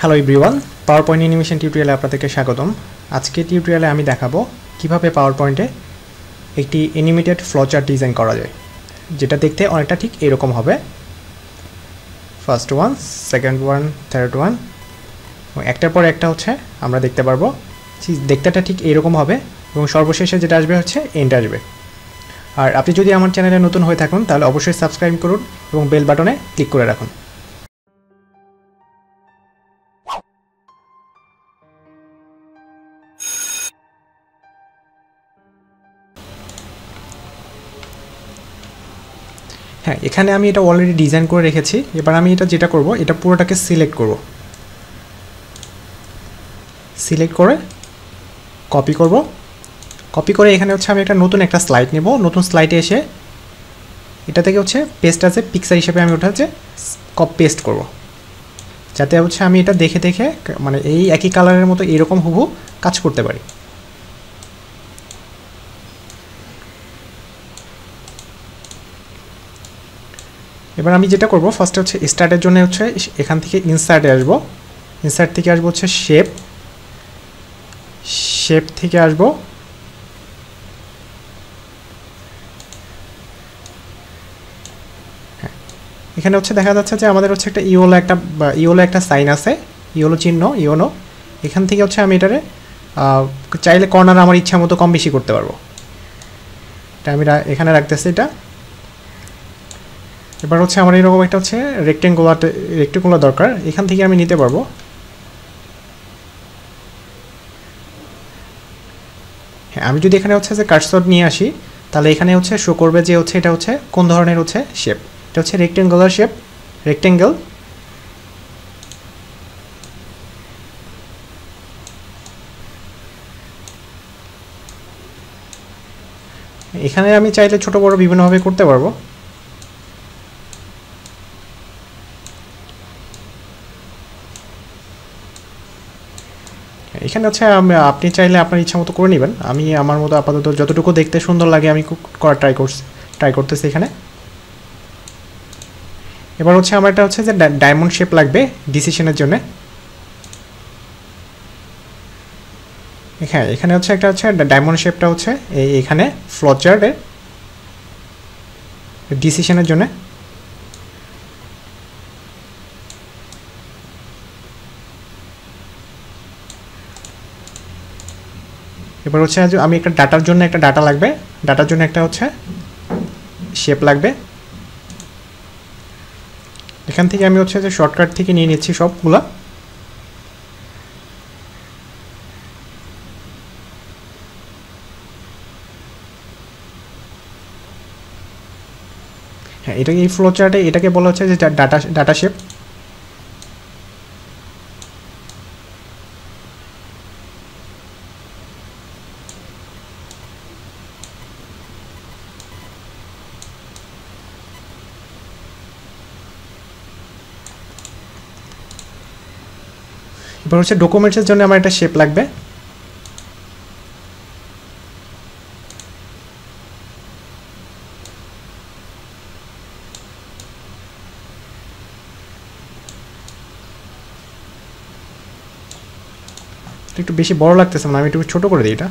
Hello everyone power point animation টিউটোরিয়ালে আপনাদেরকে স্বাগতম। আজকে টিউটোরিয়ালে আমি দেখাবো কীভাবে পাওয়ার পয়েন্টে একটি অ্যানিমেটেড ফ্লোচার্ট ডিজাইন করা যায়, যেটা দেখতে অনেকটা ঠিক এরকম হবে। First one second one third one একটার পর একটা হচ্ছে আমরা দেখতে পারব দেখতেটা ঠিক এরকম হবে, এবং সর্বশেষে যেটা আসবে হচ্ছে এন্ড আসবে। আর আপনি যদি আমার চ্যানেলে নতুন হয়ে থাকুন, তাহলে অবশ্যই সাবস্ক্রাইব করুন এবং বেল বাটনে ক্লিক করে রাখুন। হ্যাঁ এখানে আমি এটা অলরেডি ডিজাইন করে রেখেছি। এবার আমি এটা যেটা করব, এটা পুরোটাকে সিলেক্ট করব। সিলেক্ট করে কপি করব। কপি করে এখানে হচ্ছে আমি একটা নতুন একটা স্লাইড নেব। নতুন স্লাইডে এসে এটা থেকে হচ্ছে পেস্ট আছে পিকচার হিসেবে আমি ওটা হচ্ছে কপ পেস্ট করব। যাতে হচ্ছে আমি এটা দেখে দেখে মানে এই একই কালারের মতো এরকম হুবহু কাজ করতে পারি। এবার আমি যেটা করব ফার্স্টে হচ্ছে স্টার্টের জন্য হচ্ছে এখান থেকে ইনসার্টে আসব। ইনসার্ট থেকে আসব হচ্ছে শেপ শেপ থেকে আসব। হ্যাঁ। এখানে হচ্ছে দেখা যাচ্ছে যে আমাদের হচ্ছে একটা ইওলো একটা ইওলো একটা সাইন আছে। ইওলো চিহ্ন ইওনো এখান থেকে হচ্ছে আমি এটারে চাইলে কর্নার আমার ইচ্ছা মতো কম বেশি করতে পারব। এটা আমি এখানে রাখতেছি এটা। এবার হচ্ছে আমার এরকম একটা হচ্ছে রেক্টেঙ্গুলার রেক্টেঙ্গুলার দরকার। এখান থেকে আমি নিতে পারব। হ্যাঁ আমি যদি এখানে হচ্ছে যে কার্সর নিয়ে আসি, তাহলে এখানে হচ্ছে শো করবে যে হচ্ছে এটা হচ্ছে কোন ধরনের হচ্ছে শেপ এটা হচ্ছে রেক্টেঙ্গুলার শেপ রেক্টেঙ্গেল এখানে আমি চাইলে ছোট বড় বিভিন্নভাবে করতে পারব। এখানে হচ্ছে আপনি চাইলে আপনার ইচ্ছা মতো করে নেবেন। আমি আমার মতো আপাতত যতটুকু দেখতে সুন্দর লাগে, আমি করা ট্রাই করছি ট্রাই করতেছি এখানে। এবার হচ্ছে আমার এটা হচ্ছে যে ডায়মন্ড শেপ লাগবে ডিসিশনের জন্য। হ্যাঁ এখানে হচ্ছে একটা হচ্ছে ডায়মন্ড শেপটা হচ্ছে এই এখানে ফ্লচার্ডের ডিসিশনের জন্য। এবার হচ্ছে আমি একটা ডাটার জন্য একটা ডাটা লাগবে। ডাটার জন্য একটা হচ্ছে শেপ লাগবে। এখান থেকে আমি হচ্ছে যে শর্টকাট থেকে নিয়ে নিচ্ছি সবগুলা। হ্যাঁ এটাকে এই ফ্লো চার্টে এটাকে বলা হচ্ছে যে ডাটা ডাটা শেপ এবার হচ্ছে ডকুমেন্টসের জন্য আমার একটা শেপ লাগবে। একটু বেশি বড় লাগতেছে মানে আমি একটু ছোট করে দিই এটা।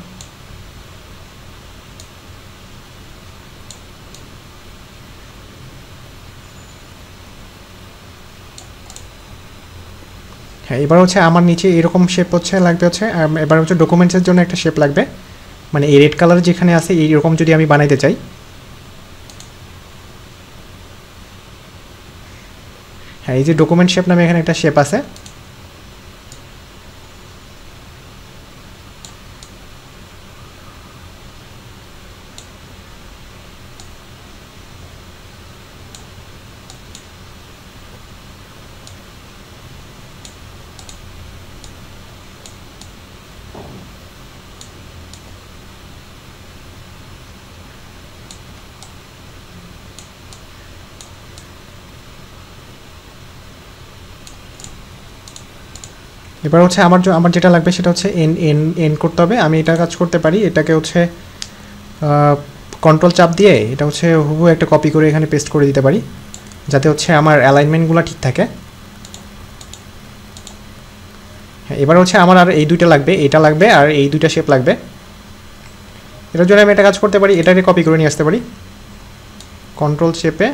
এবার হচ্ছে আমার নিচে এরকম শেপ হচ্ছে, লাগবে হচ্ছে এবার হচ্ছে ডকুমেন্টসের জন্য একটা শেপ লাগবে। মানে এই রেড কালার যেখানে আছে এইরকম যদি আমি বানাইতে চাই। হ্যাঁ এই যে ডকুমেন্ট শেপ নামে এখানে একটা শেপ আছে। এবার হচ্ছে আমার আমার যেটা লাগবে সেটা হচ্ছে এন এন এন করতে হবে। আমি এটা কাজ করতে পারি। এটাকে হচ্ছে কন্ট্রোল চাপ দিয়ে এটা হচ্ছে হুবু একটা কপি করে এখানে পেস্ট করে দিতে পারি। যাতে হচ্ছে আমার অ্যালাইনমেন্টগুলো ঠিক থাকে। হ্যাঁ এবার হচ্ছে আমার আর এই দুইটা লাগবে, এটা লাগবে আর এই দুইটা শেপ লাগবে। এটার জন্য আমি একটা কাজ করতে পারি, এটাকে কপি করে নিয়ে আসতে পারি। কন্ট্রোল শেপে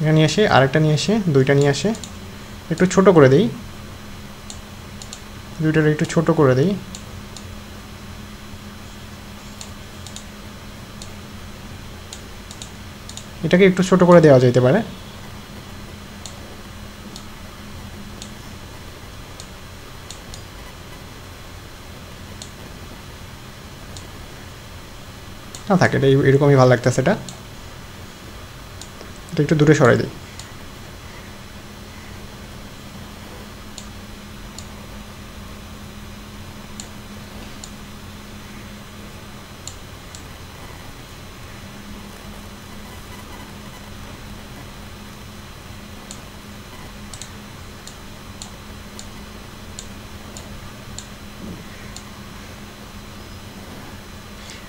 এখানে নিয়ে আসে, আরেকটা নিয়ে আসে, দুইটা নিয়ে আসে। একটু ছোট করে দিই। দুইটার একটু ছোট করে দিই। এটাকে একটু ছোট করে দেওয়া যেতে পারে। না, থাকে, এটা এরকমই ভালো লাগতেছে এটা। এটা একটু দূরে সরাই দিই।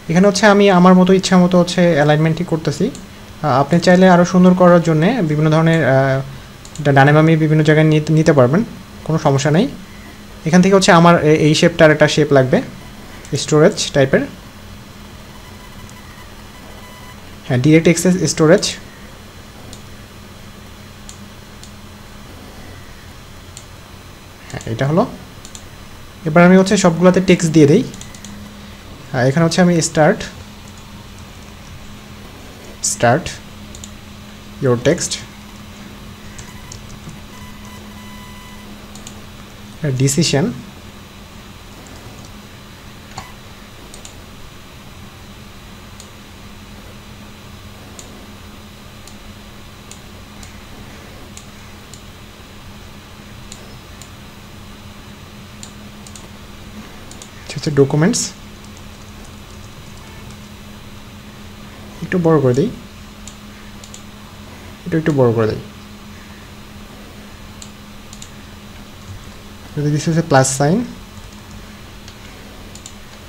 এখানে হচ্ছে আমি আমার মতো ইচ্ছা মতো হচ্ছে অ্যালাইনমেন্টই করতেছি। আপনি চাইলে আরও সুন্দর করার জন্যে বিভিন্ন ধরনের ডানেমামি বিভিন্ন জায়গায় নিতে পারবেন, কোনো সমস্যা নেই। এখান থেকে হচ্ছে আমার এই শেপটার একটা শেপ লাগবে, স্টোরেজ টাইপের। হ্যাঁ ডিরেক্ট এক্সেস স্টোরেজ। হ্যাঁ এটা হলো। এবার আমি হচ্ছে সবগুলোতে টেক্সট দিয়ে দিই। এখানে হচ্ছে আমি start. start your text. A decision. Documents. একটু বড় করে দিই। এটা একটু বড় করে দিই। যদি দিস হচ্ছে প্লাস সাইন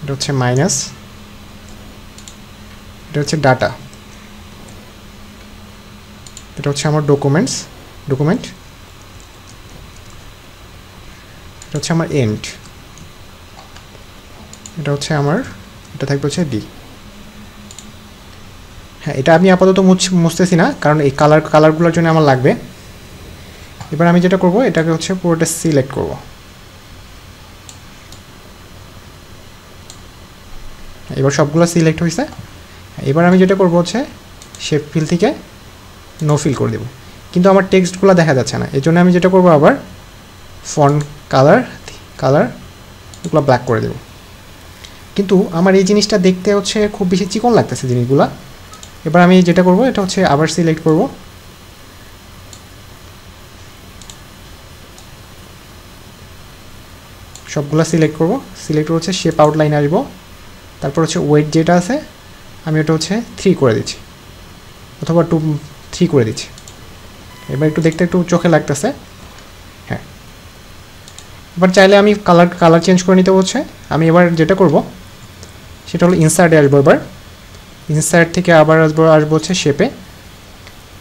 এটা হচ্ছে মাইনাস এটা হচ্ছে ডাটা এটা হচ্ছে আমার ডকুমেন্টস ডকুমেন্ট এটা হচ্ছে আমার এন্ড এটা হচ্ছে আমার, এটা থাকবে হচ্ছে ডি হ্যাঁ এটা আমি আপাতত মুছতেছি না, কারণ এই কালার কালারগুলোর জন্য আমার লাগবে। এবার আমি যেটা করব, এটাকে হচ্ছে পুরোটা সিলেক্ট করব। এবার সবগুলো সিলেক্ট হয়েছে এবার আমি যেটা করব হচ্ছে শেপ ফিল থেকে নো ফিল করে দেব। কিন্তু আমার টেক্সটগুলো দেখা যাচ্ছে না এই জন্য আমি যেটা করব আবার ফন্ট কালার কালার এগুলো ব্ল্যাক করে দেব। কিন্তু আমার এই জিনিসটা দেখতে হচ্ছে খুব বেশি চিকন লাগতেছে জিনিসগুলা। এবার আমি যেটা করব, এটা হচ্ছে আবার সিলেক্ট করব। সবগুলো সিলেক্ট করব। সিলেক্ট হচ্ছে শেপ আউটলাইন আসব। তারপর হচ্ছে ওয়েট যেটা আছে, আমি ওটা হচ্ছে থ্রি করে দিচ্ছি। অথবা টু থ্রি করে দিচ্ছি। এবার একটু দেখতে একটু চোখে লাগতেছে। হ্যাঁ। এবার চাইলে আমি কালার কালার চেঞ্জ করে নিতে হচ্ছে। আমি এবার যেটা করব, সেটা হলো ইনসার্টে আসব এবার। ইনসার্ট থেকে আবার আসব আসব হচ্ছে শেপে।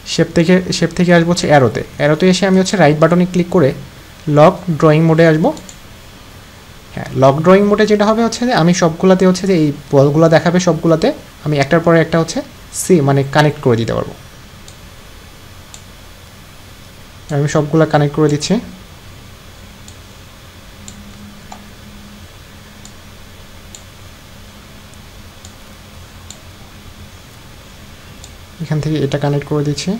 শেপ থেকে শেপ থেকে আসব হচ্ছে অ্যারোতে। অ্যারোতে এসে আমি হচ্ছে রাইট বাটনে ক্লিক করে লক ড্রয়িং মোডে আসব। হ্যাঁ লক ড্রয়িং মোডে যেটা হবে হচ্ছে যে আমি সবগুলোতে হচ্ছে যে এই বলগুলো দেখাবে সবগুলোতে, আমি একটার পরে একটা হচ্ছে সি মানে কানেক্ট করে দিতে পারব। আমি সবগুলো কানেক্ট করে দিচ্ছি। এখান থেকে এটা কানেক্ট করে দিচ্ছি।